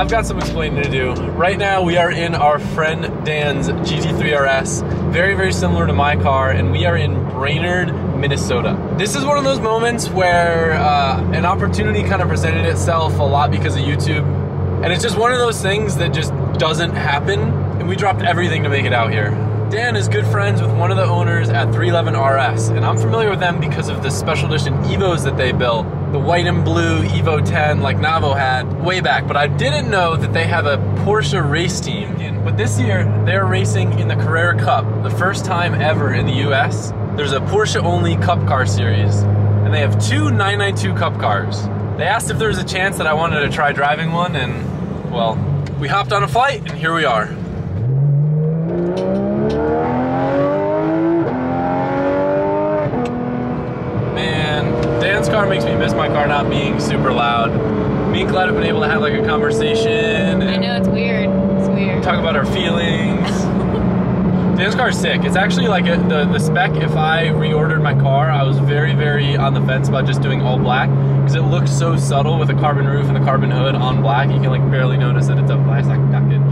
I've got some explaining to do. Right now, we are in our friend Dan's GT3 RS, very, very similar to my car, and we are in Brainerd, Minnesota. This is one of those moments where uh, an opportunity kind of presented itself a lot because of YouTube, and it's just one of those things that just doesn't happen, and we dropped everything to make it out here. Dan is good friends with one of the owners at 311 RS, and I'm familiar with them because of the special edition Evos that they built, the white and blue Evo 10 like Navo had way back. But I didn't know that they have a Porsche race team. But this year, they're racing in the Carrera Cup, the first time ever in the US. There's a Porsche only Cup car series, and they have two 992 Cup cars. They asked if there was a chance that I wanted to try driving one, and well, we hopped on a flight, and here we are. Car makes me miss my car not being super loud. Me and Clyde have been able to have like a conversation. I know it's weird. It's weird. Talk about our feelings. Dan's car is sick. It's actually like a, the the spec. If I reordered my car, I was very very on the fence about just doing all black because it looks so subtle with a carbon roof and the carbon hood on black. You can like barely notice that it's a Weissach package.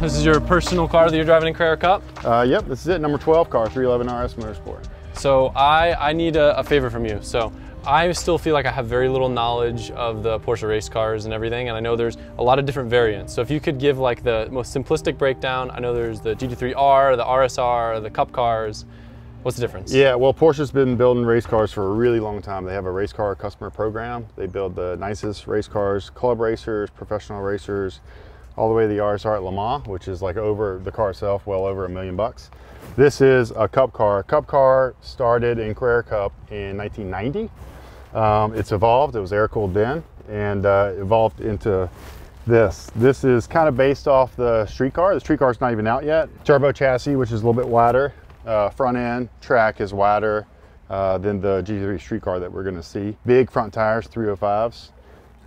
This is your personal car that you're driving in Carrera Cup? Uh, yep, this is it, number 12 car, 311 RS Motorsport. So I, I need a, a favor from you. So I still feel like I have very little knowledge of the Porsche race cars and everything, and I know there's a lot of different variants. So if you could give like the most simplistic breakdown, I know there's the GT3R, the RSR, the Cup cars. What's the difference? Yeah, well, Porsche's been building race cars for a really long time. They have a race car customer program. They build the nicest race cars, club racers, professional racers, all the way to the RSR at Le Mans, which is like over the car itself, well over a million bucks. This is a Cup car. Cup car started in Carrera Cup in 1990. Um, it's evolved, it was air cooled then, and uh, evolved into this. This is kind of based off the street car. The street car is not even out yet. Turbo chassis, which is a little bit wider. Uh, front end track is wider uh, than the GT3 street car that we're gonna see. Big front tires, 305s.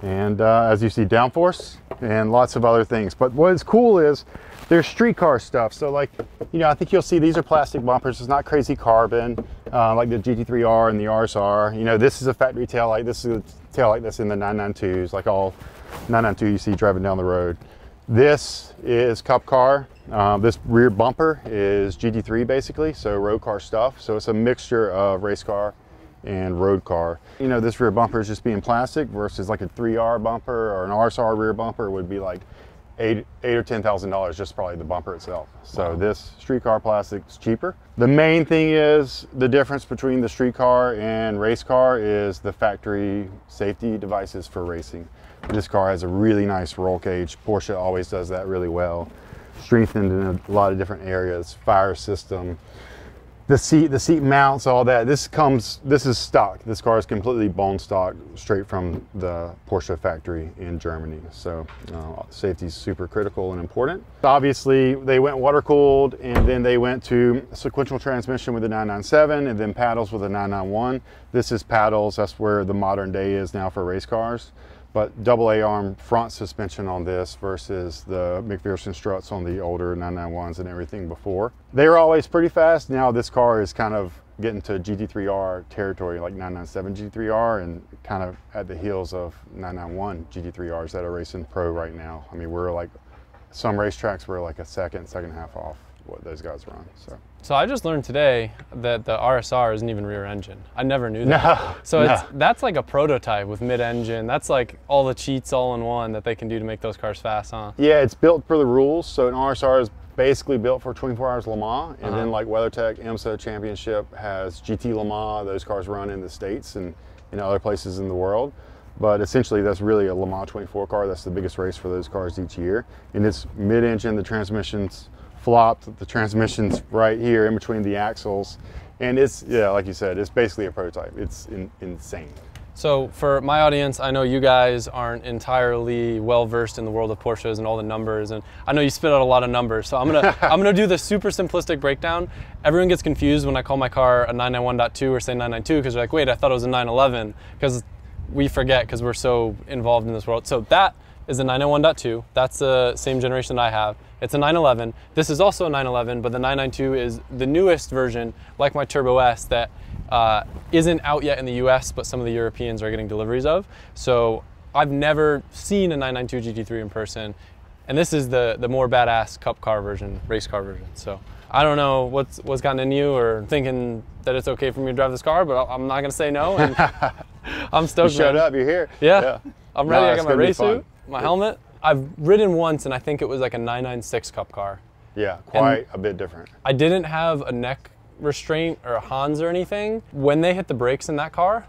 And uh, as you see, downforce and lots of other things. But what's cool is there's streetcar stuff. So like, you know, I think you'll see these are plastic bumpers. It's not crazy carbon uh, like the GT3R and the RSR. You know, this is a factory tail light. This is a tail light that's in the 992s, like all 992 you see driving down the road. This is Cup Car. Um, this rear bumper is GT3 basically, so road car stuff. So it's a mixture of race car and road car. You know, this rear bumper is just being plastic versus like a 3R bumper or an RSR rear bumper would be like eight, eight or ten thousand dollars just probably the bumper itself. So wow. this street car plastic is cheaper. The main thing is the difference between the street car and race car is the factory safety devices for racing. This car has a really nice roll cage. Porsche always does that really well. Strengthened in a lot of different areas, fire system, the seat, the seat mounts, all that. This comes, this is stock. This car is completely bone stock, straight from the Porsche factory in Germany. So uh, safety is super critical and important. Obviously, they went water cooled, and then they went to sequential transmission with the 997, and then paddles with the 991. This is paddles. That's where the modern day is now for race cars but double A arm front suspension on this versus the MacPherson struts on the older 991s and everything before. They were always pretty fast. Now this car is kind of getting to GT3R territory like 997 GT3R and kind of at the heels of 991 GT3Rs that are racing pro right now. I mean, we're like, some racetracks were like a second, second half off. what those guys run. So So I just learned today that the RSR isn't even rear engine. I never knew that. no, So no. it's that's like a prototype with mid-engine. That's like all the cheats all in one that they can do to make those cars fast, huh? yeah, it's built for the rules. So an RSR is basically built for 24 hours Le Mans, and Uh-huh. then like WeatherTech IMSA Championship has GT Le Mans. Those cars run in the states and in other places in the world. But essentially, that's really a Le Mans 24 car. That's the biggest race for those cars each year. And it's mid-engine. The transmission's flopped. The transmission's right here in between the axles. And it's, yeah, like you said, it's basically a prototype. It's in, insane. So for my audience, I know you guys aren't entirely well versed in the world of Porsches and all the numbers, and I know you spit out a lot of numbers. So I'm gonna I'm gonna do the super simplistic breakdown. Everyone gets confused when I call my car a 991.2 or say 992 because they're like, wait, I thought it was a 911 because we forget because we're so involved in this world. So that is a 991.2. That's the same generation that I have. It's a 911. This is also a 911, but the 992 is the newest version, like my Turbo S, that uh, isn't out yet in the US, but some of the Europeans are getting deliveries of. So I've never seen a 992 GT3 in person, and this is the the more badass cup car version, race car version. So I don't know what's what's gotten in you or thinking that it's okay for me to drive this car, but I'm not gonna say no. And I'm stoked. You showed man. up. You're here. Yeah. I'm No, ready. I got my race suit, my helmet. I've ridden once, and I think it was like a 996 cup car. Yeah, quite a bit different. I didn't have a neck restraint or a Hans or anything. When they hit the brakes in that car,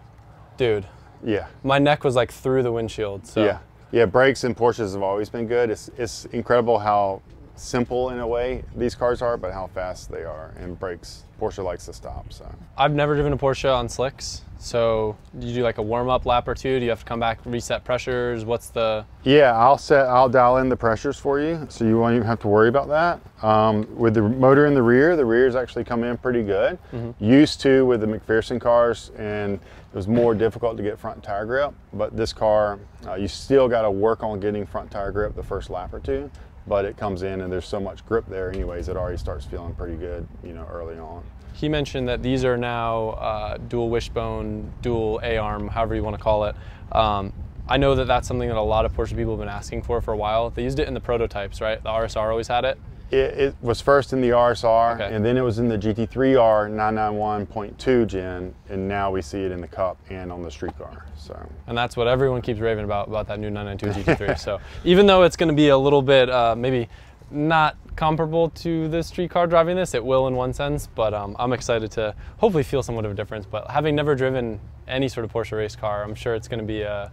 dude, Yeah. my neck was like through the windshield. So Yeah, yeah. Brakes in Porsches have always been good. It's it's incredible how simple in a way these cars are, but how fast they are. And brakes, Porsche likes to stop. So I've never driven a Porsche on slicks. So do you do like a warm up lap or two? Do you have to come back, reset pressures? What's the yeah, I'll set, I'll dial in the pressures for you, so you won't even have to worry about that. Um, with the motor in the rear, the rears actually come in pretty good. Used to with the MacPherson cars, and it was more difficult to get front tire grip. But this car, uh, you still got to work on getting front tire grip the first lap or two. But it comes in, and there's so much grip there, anyways. It already starts feeling pretty good, you know, early on. He mentioned that these are now uh, dual wishbone, dual A-arm, however you want to call it. Um, I know that that's something that a lot of Porsche people have been asking for for a while. They used it in the prototypes, right? The RSR always had it. It, it was first in the RSR, Okay. and then it was in the GT3R 991.2 gen, and now we see it in the Cup and on the street car. So And that's what everyone keeps raving about, about that new 992 GT3. so even though it's going to be a little bit, uh, maybe not comparable to the street car driving this, it will in one sense, but um, I'm excited to hopefully feel somewhat of a difference. But having never driven any sort of Porsche race car, I'm sure it's going to be a,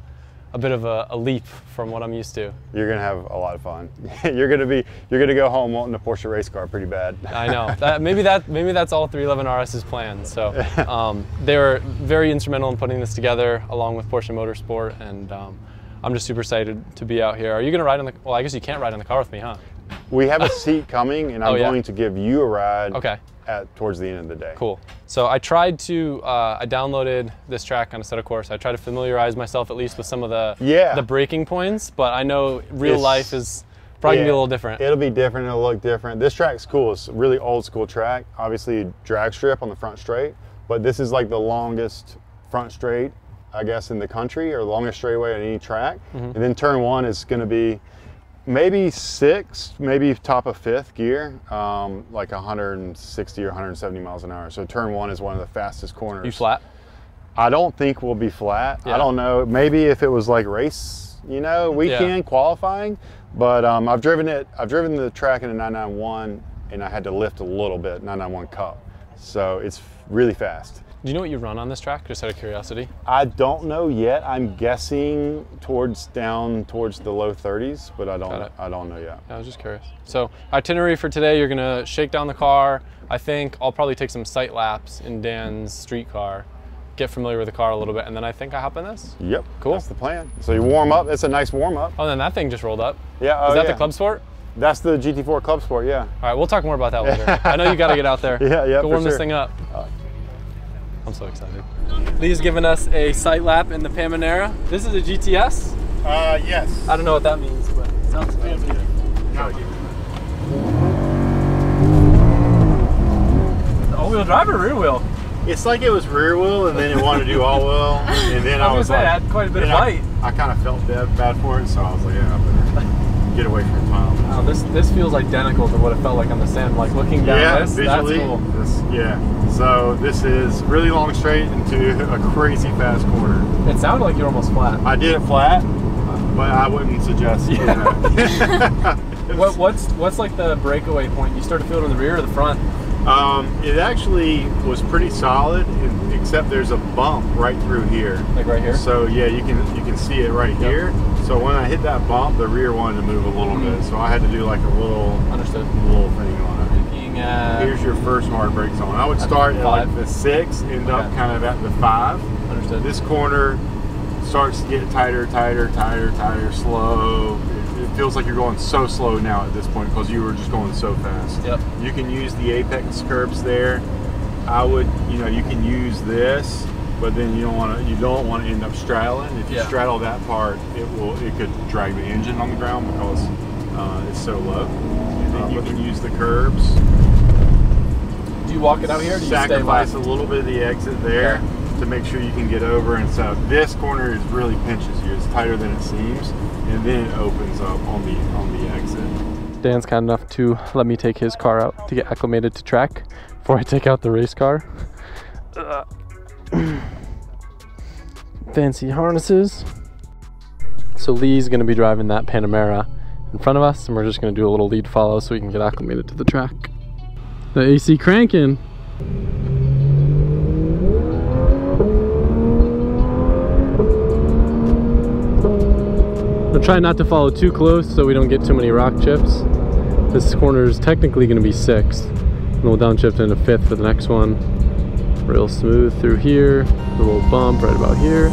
a bit of a, a leap from what I'm used to. you're gonna have a lot of fun. you're gonna be you're gonna go home wanting a Porsche race car pretty bad. I know that maybe that maybe that's all 311 RS's plan. So um, they were very instrumental in putting this together, along with Porsche Motorsport, and um, I'm just super excited to be out here. Are you gonna ride in the? Well, I guess you can't ride in the car with me, huh? We have a seat coming, and I'm Oh, yeah? going to give you a ride. Okay. At towards the end of the day. Cool. So I tried to, uh, I downloaded this track on Assetto Corsa. I tried to familiarize myself at least with some of the Yeah. the braking points, but I know real It's- life is probably gonna be a little different. It'll be different. It'll look different. This track's cool. It's a really old school track. Obviously, drag strip on the front straight, but this is like the longest front straight, I guess, in the country, or longest straightaway on any track. Mm-hmm. And then turn one is going to be maybe six, maybe top of fifth gear, um, like 160 or 170 miles an hour. So turn one is one of the fastest corners. you flat? I don't think we'll be flat. Yeah. I don't know. Maybe if it was like race, you know, weekend qualifying. But um, I've driven it. I've driven the track in a 991, and I had to lift a little bit 991 Cup. So it's really fast. Do you know what you run on this track? Just out of curiosity. I don't know yet. I'm guessing towards down towards the low 30s, but I don't. I don't know yet. I was just curious. So itinerary for today, you're gonna shake down the car. I think I'll probably take some sight laps in Dan's street car, get familiar with the car a little bit, and then I think I hop in this. Yep. Cool. That's the plan. So you warm up. It's a nice warm up. Oh, and then that thing just rolled up. Yeah. Is oh, that yeah. the Club Sport? That's the GT4 Club Sport. Yeah. All right, we'll talk more about that later. I know you got to get out there. Yeah, yeah, Go warm this thing up. Uh, I'm so excited. Leh's giving us a sight lap in the Panamera. This is a GTS. Uh, yes. I don't know what that means, but it sounds fancy. All-wheel drive or rear wheel? It's like it was rear wheel, and then it wanted to do all wheel, and then I I was was gonna say, like, it had quite a bit of then I- bite. I, kind of felt bad, bad for it, so I was like, yeah, I get away from. Tomorrow. now. This this feels identical to what it felt like on the sim. Like looking down yeah, this, visually. that's cool. This, yeah. So this is really long straight into a crazy fast corner. It sounded like you're almost flat. I did it flat, but I wouldn't suggest doing that. What, what's what's like the breakaway point? You start to feel it in the rear or the front? Um, it actually was pretty solid, except there's a bump right through here. Like right here? So yeah, you can you can see it right here. So when I hit that bump, the rear wanted to move a little Mhm. bit, so I had to do like a little Understood. little thing on it. Being uh, Here's your first hard brake zone. I would start at like the six, end up kind of at the five. understood. This corner starts to get tighter, tighter, tighter, tighter, slow. It, feels like you're going so slow now at this point because you were just going so fast. Yep. You can use the apex curbs there. I would, you know, you can use this, but then you don't want to. You don't want to end up straddling. If you Yeah. straddle that part, it will. It could drag the engine on the ground because uh, it's so low. And then you can use the curbs. Do you walk it out here? Or do you sacrifice a little bit of the exit there to make sure you can get over. And so this corner is really pinches you. It's tighter than it seems, and then it opens up on the on the exit. Dan's kind enough to let me take his car out to get acclimated to track before I take out the race car. Uh, Fancy harnesses. So Leh's gonna be driving that Panamera in front of us, and we're just gonna do a little lead follow so we can get acclimated to the track. The AC cranking. I'm trying not to follow too close so we don't get too many rock chips. This corner is technically going to be sixth. And we'll downshift into fifth for the next one. Real smooth through here. A little bump right about here.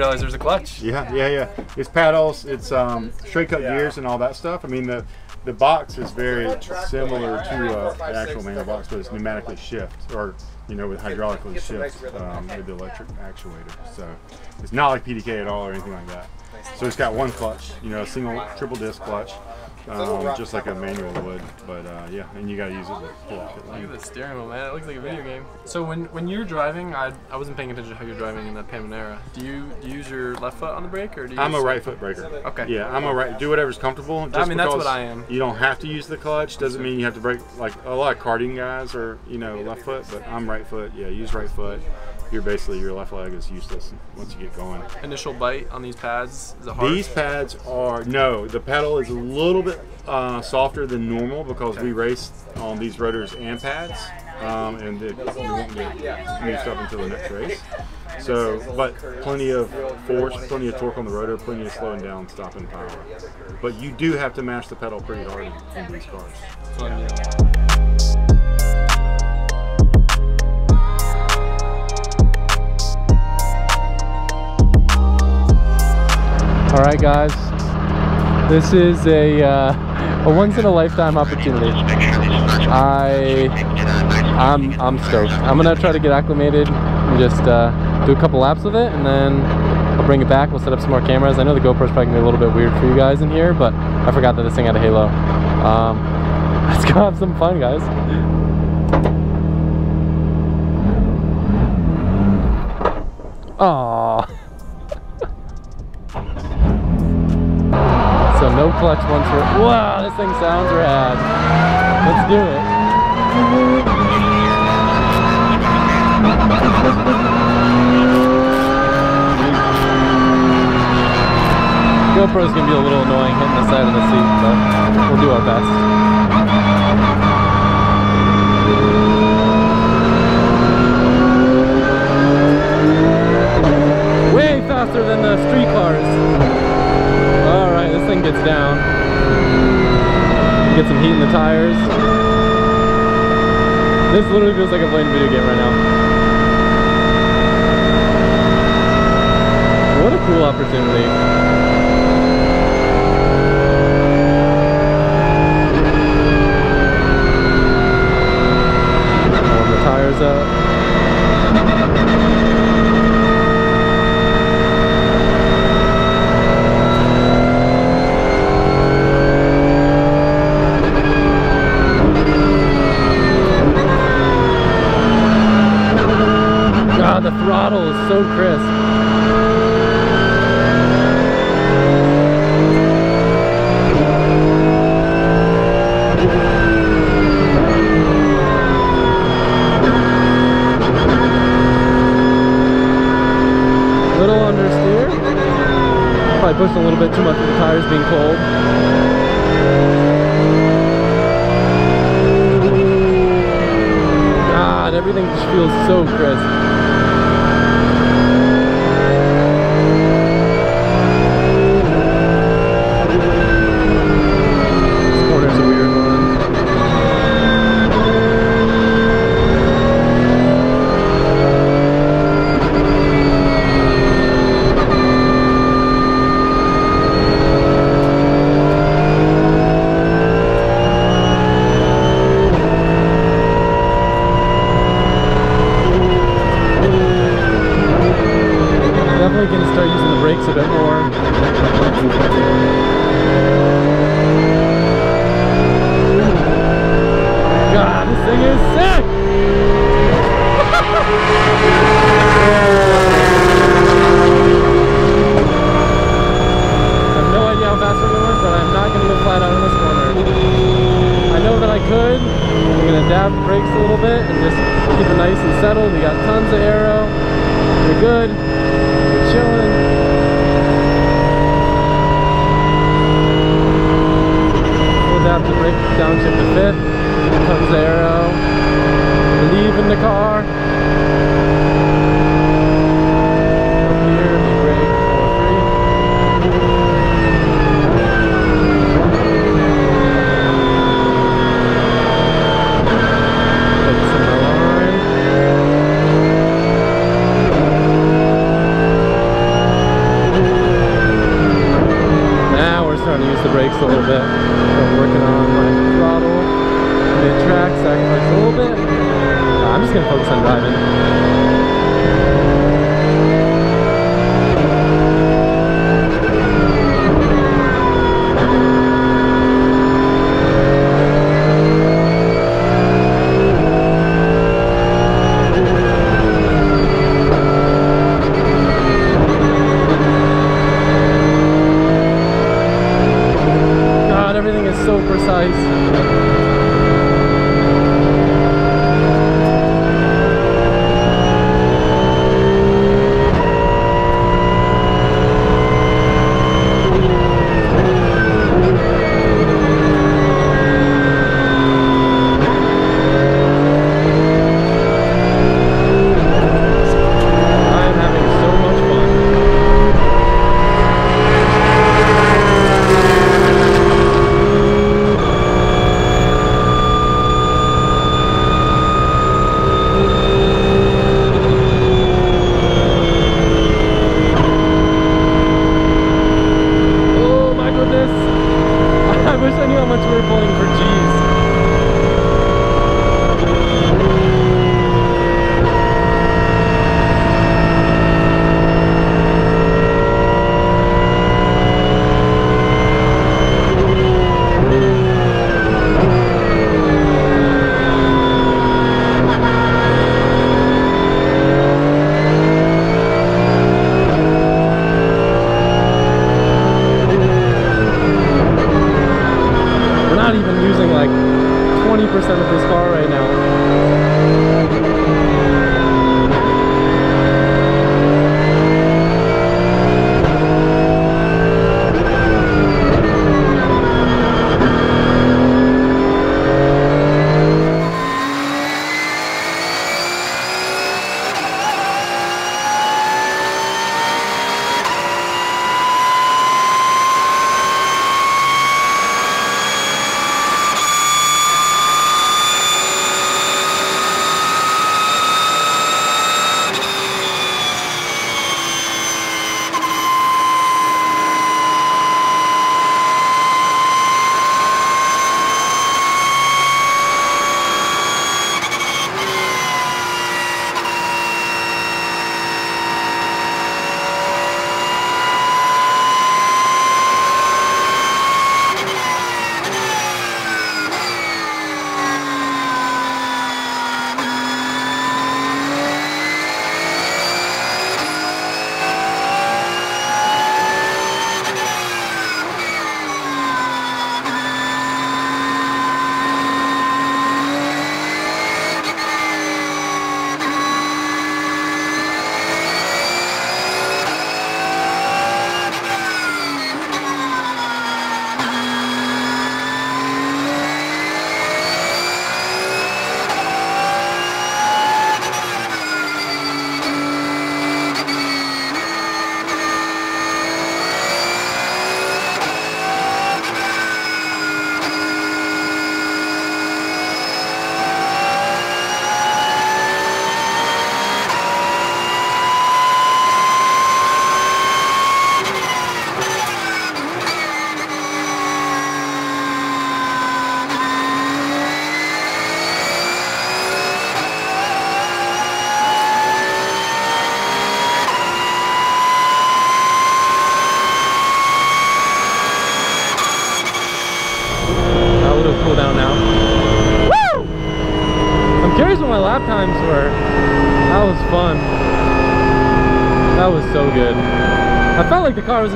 Realize there's a clutch. Yeah, yeah, yeah. It's paddles. It's um, straight cut gears and all that stuff. I mean the the box is very similar to uh, the actual manual box, but it's pneumatically shift or you know with hydraulically shift um, with the electric actuator. So it's not like PDK at all or anything like that. So it's got one clutch, you know, a single triple disc clutch, um, just like a manual would. But uh, yeah, and you got to use it to pull off the Look lane. at the steering wheel, man. It looks like a video game. So when when you're driving, I I wasn't paying attention to how you're driving in that Panamera. Do you do you use your left foot on the brake or do you? I'm a use- right foot breaker. Okay. Yeah, I'm a right. Do whatever's comfortable. Just mean, that's what because I am. You don't have to use the clutch. Doesn't mean you have to break. Like a lot of karting guys are, you know, left foot. But I'm right foot. Yeah, use right foot. You're basically your left leg is useless once you get going. Initial bite on these pads is it hard? These pads are no. The pedal is a little bit uh, softer than normal because we race on these rotors and pads, um, and it, we won't get used up until the next race. So, but plenty of force, plenty of torque on the rotor, plenty of slowing down, stopping power. But you do have to mash the pedal pretty hard in, in these cars. Yeah. All right, guys. This is a uh, a once in a lifetime opportunity. I I'm I'm stoked. I'm gonna try to get acclimated and just uh, do a couple laps with it, and then I'll bring it back. We'll set up some more cameras. I know the GoPro's probably gonna be a little bit weird for you guys in here, but I forgot that this thing had a halo. Um, let's go have some fun, guys. Aww. No clutch once we're. Wow, this thing sounds rad. Let's do it. GoPro's gonna be a little annoying hitting the side of the seat, but we'll do our best. Way faster than the street cars. This thing gets down. Get some heat in the tires. This literally feels like I'm playing a video game right now. What a cool opportunity. Tires up. Wow, the throttle is so crisp. probably pushed a little bit too much with the tires being cold. God, everything just feels so crisp.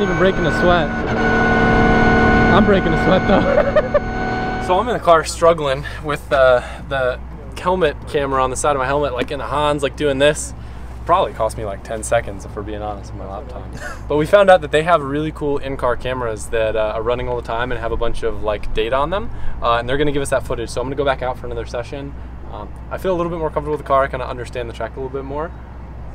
Even breaking a sweat. I'm breaking a sweat though. so I'm in the car struggling with uh, the helmet camera on the side of my helmet, like in the Hans, like doing this. Probably cost me like 10 seconds if we're being honest on my laptop. but we found out that they have really cool in-car cameras that uh, are running all the time and have a bunch of like data on them. Uh, and they're gonna give us that footage. So I'm gonna go back out for another session. Um, I feel a little bit more comfortable with the car. I kind of understand the track a little bit more.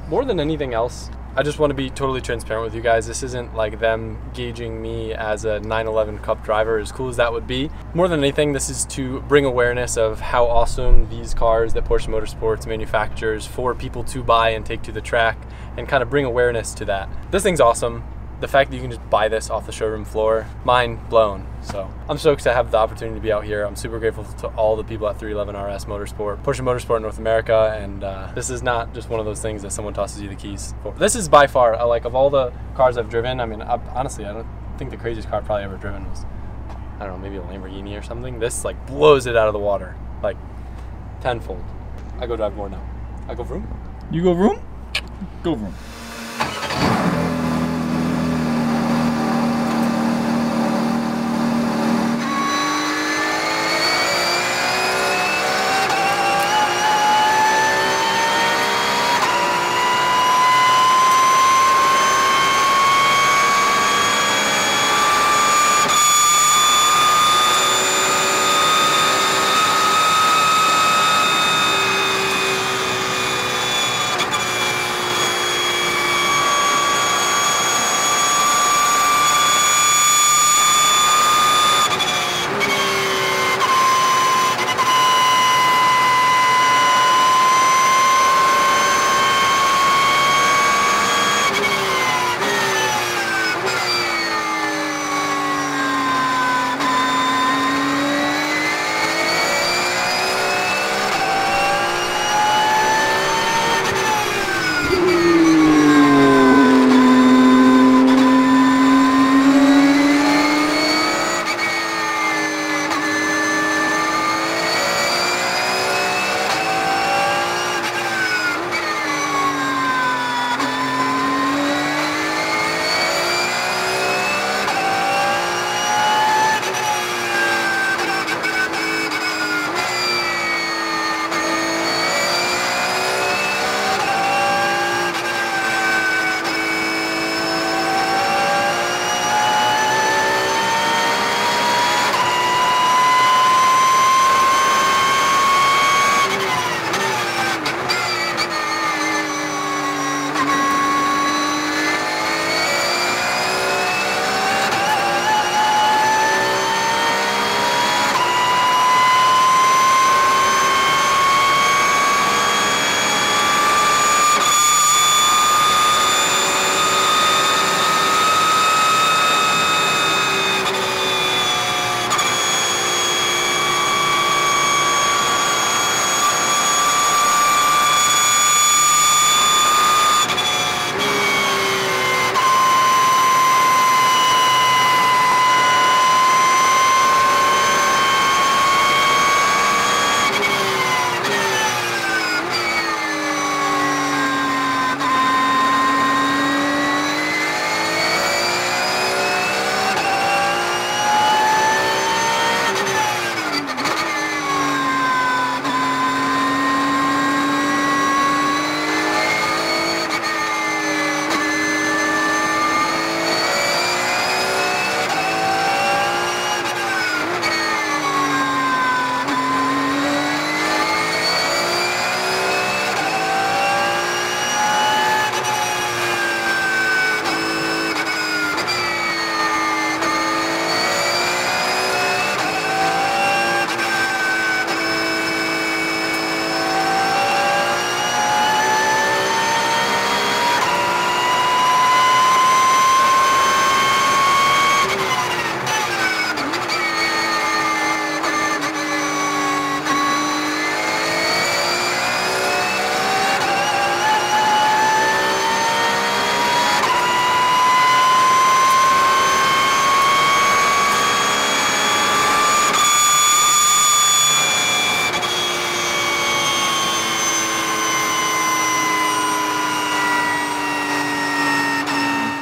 More than anything else, I just want to be totally transparent with you guys. This isn't like them gauging me as a 911 Cup driver, as cool as that would be. More than anything, this is to bring awareness of how awesome these cars that Porsche Motorsports manufactures for people to buy and take to the track and kind of bring awareness to that. This thing's awesome the fact that you can just buy this off the showroom floor, mind blown. So I'm stoked to have the opportunity to be out here. I'm super grateful to all the people at 311 RS Motorsport, Porsche Motorsport North America, and uh, this is not just one of those things that someone tosses you the keys for. This is by far, uh, like of all the cars I've driven, I mean, I, honestly, I don't think the craziest car I've probably ever driven was, I don't know, maybe a Lamborghini or something. This like blows it out of the water, like tenfold. I go drive more now. I go vroom. You go room? Go room.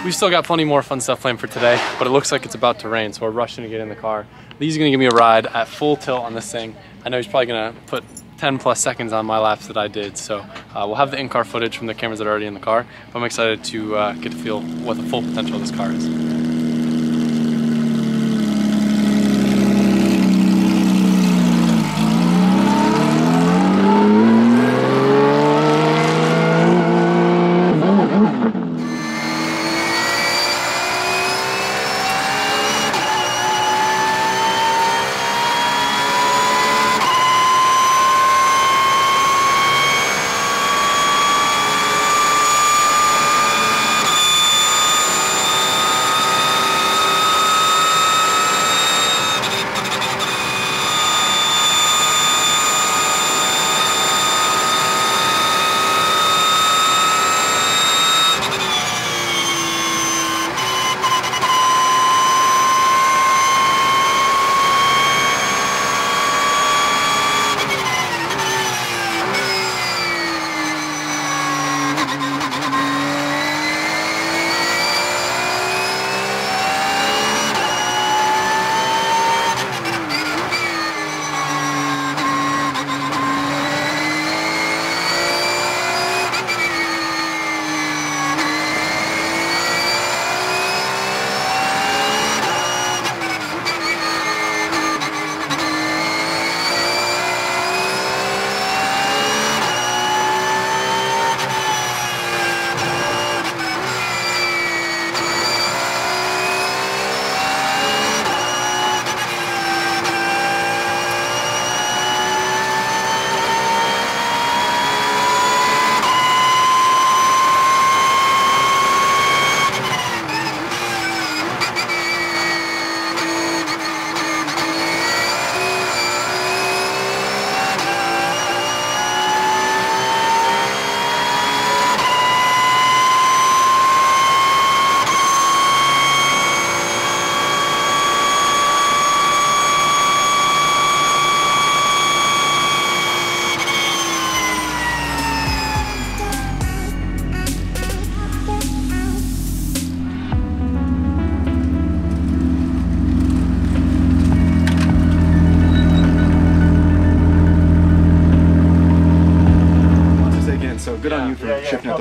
We've still got plenty more fun stuff planned for today, but it looks like it's about to rain, so we're rushing to get in the car. Leh's gonna give me a ride at full tilt on this thing. I know he's probably gonna put 10 plus seconds on my laps that I did, so uh, we'll have the in-car footage from the cameras that are already in the car, but I'm excited to uh, get to feel what the full potential of this car is.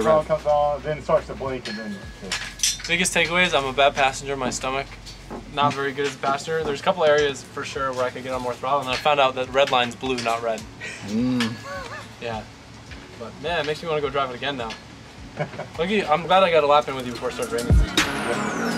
Comes on, rev. comes on, then starts to blink, and then. Biggest takeaways, I'm a bad passenger, my stomach not very good as a passenger. There's a couple areas for sure where I could get on more throttle, and then I found out that red line's blue, not red. Mm. Yeah. But man, it makes me want to go drive it again now. I'm glad I got a lap in with you before it started raining.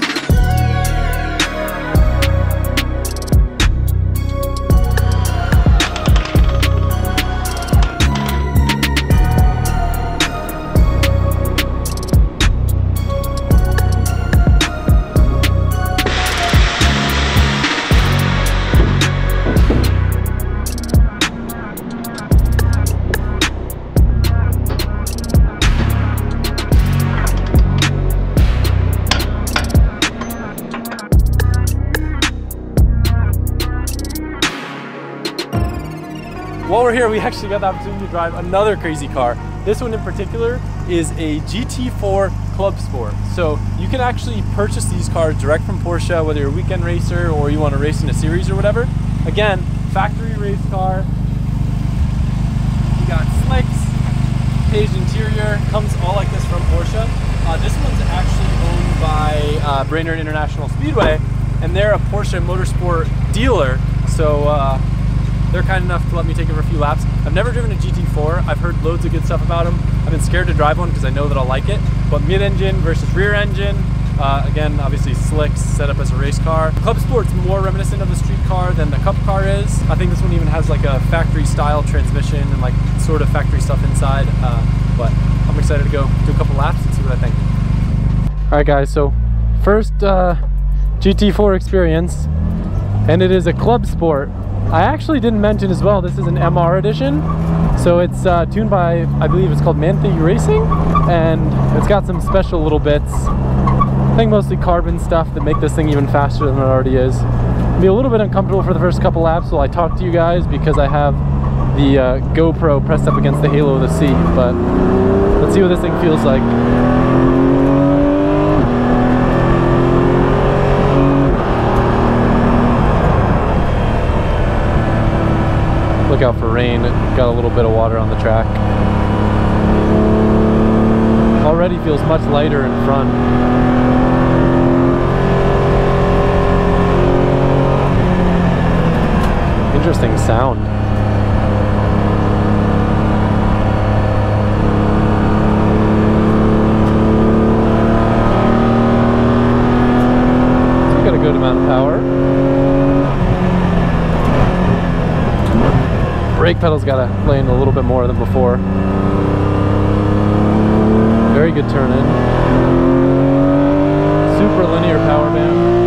Here, we actually got the opportunity to drive another crazy car. This one in particular is a GT4 Club Sport. So you can actually purchase these cars direct from Porsche, whether you're a weekend racer or you want to race in a series or whatever. Again, factory race car. You got slicks, page interior, comes all like this from Porsche. Uh, this one's actually owned by uh, Brainerd International Speedway, and they're a Porsche Motorsport dealer. So uh, they're kind enough to let me take it for a few laps. I've never driven a GT4. I've heard loads of good stuff about them. I've been scared to drive one because I know that I'll like it. But mid-engine versus rear engine, uh, again, obviously slicks, set up as a race car. Club Sport's more reminiscent of the street car than the Cup car is. I think this one even has like a factory style transmission and like sort of factory stuff inside. Uh, but I'm excited to go do a couple laps and see what I think. All right guys, so first uh, GT4 experience and it is a Club Sport. I actually didn't mention as well, this is an MR edition. So it's uh, tuned by, I believe it's called Manthey Racing, and it's got some special little bits. I think mostly carbon stuff that make this thing even faster than it already is. Be a little bit uncomfortable for the first couple laps while I talk to you guys because I have the uh, GoPro pressed up against the halo of the seat, but let's see what this thing feels like. Rain got a little bit of water on the track. Already feels much lighter in front. Interesting sound. So we got a good amount of power. Brake pedal's got to play in a little bit more than before. Very good turn in. Super linear power band.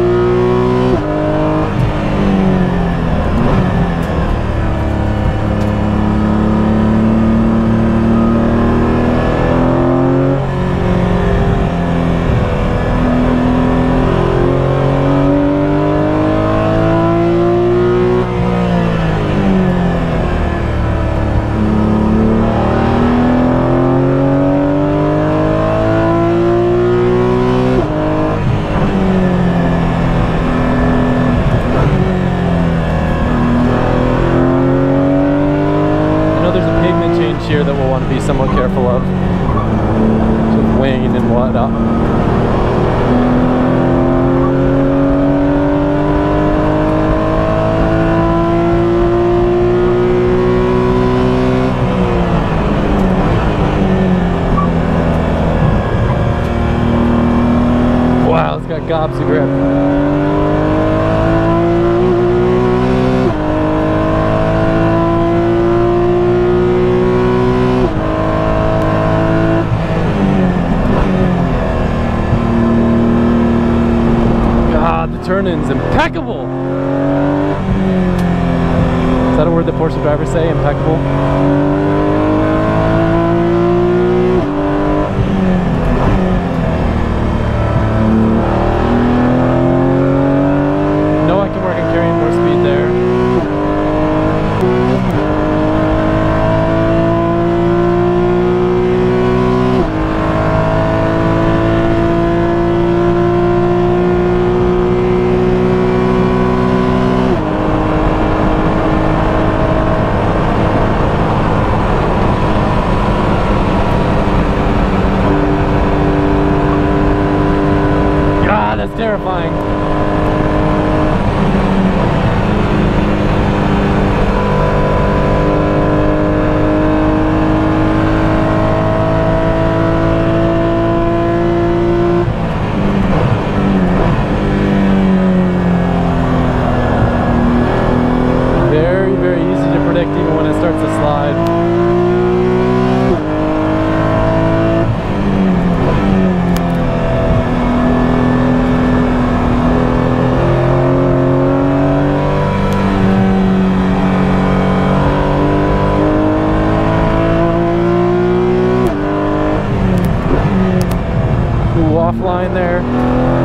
There.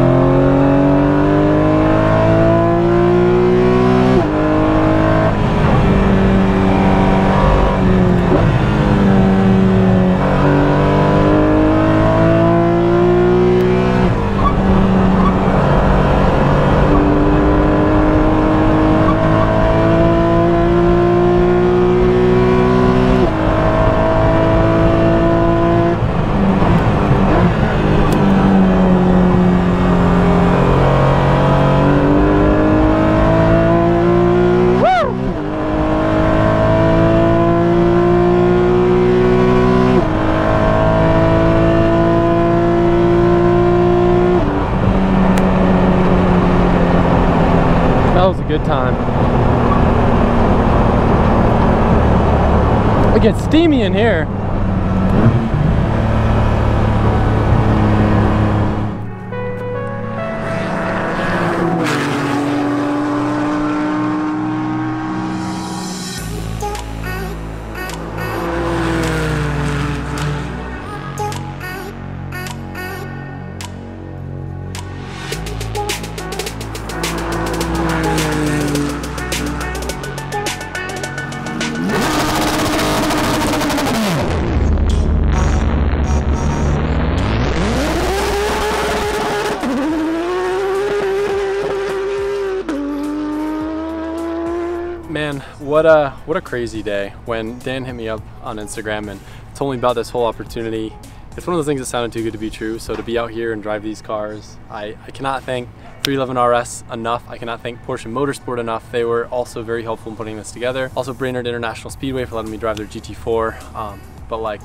That was a good time. It gets steamy in here. What a what a crazy day when Dan hit me up on Instagram and told me about this whole opportunity. It's one of those things that sounded too good to be true. So to be out here and drive these cars, I, I cannot thank 311 RS enough. I cannot thank Porsche Motorsport enough. They were also very helpful in putting this together. Also Brainerd International Speedway for letting me drive their GT4. Um, but like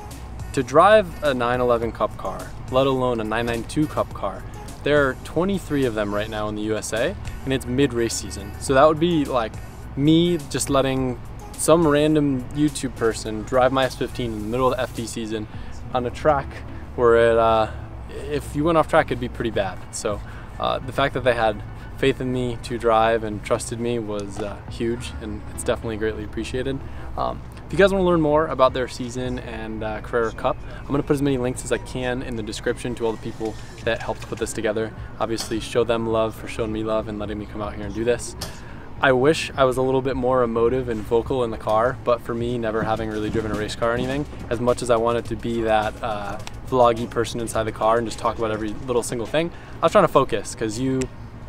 to drive a 911 Cup car, let alone a 992 Cup car, there are 23 of them right now in the USA and it's mid-race season. So that would be like me just letting some random YouTube person drive my S15 in the middle of the FD season on a track where it, uh, if you went off track, it'd be pretty bad. So uh, the fact that they had faith in me to drive and trusted me was uh, huge and it's definitely greatly appreciated. Um, if you guys want to learn more about their season and uh, Carrera Cup, I'm going to put as many links as I can in the description to all the people that helped put this together. Obviously, show them love for showing me love and letting me come out here and do this. I wish I was a little bit more emotive and vocal in the car, but for me, never having really driven a race car or anything, as much as I wanted to be that uh, vloggy person inside the car and just talk about every little single thing, I was trying to focus because you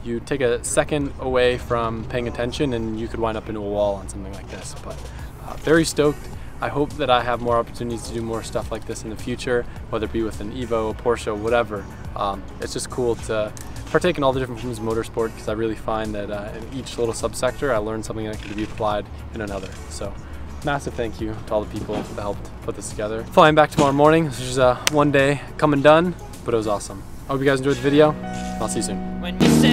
you take a second away from paying attention and you could wind up into a wall on something like this. But uh, very stoked. I hope that I have more opportunities to do more stuff like this in the future, whether it be with an Evo, a Porsche, whatever. Um, it's just cool to partake in all the different forms of motorsport because I really find that uh, in each little subsector I learned something that can be applied in another. So massive thank you to all the people that helped put this together. Flying back tomorrow morning, this is uh, one day come and done, but it was awesome. I hope you guys enjoyed the video. I'll see you soon.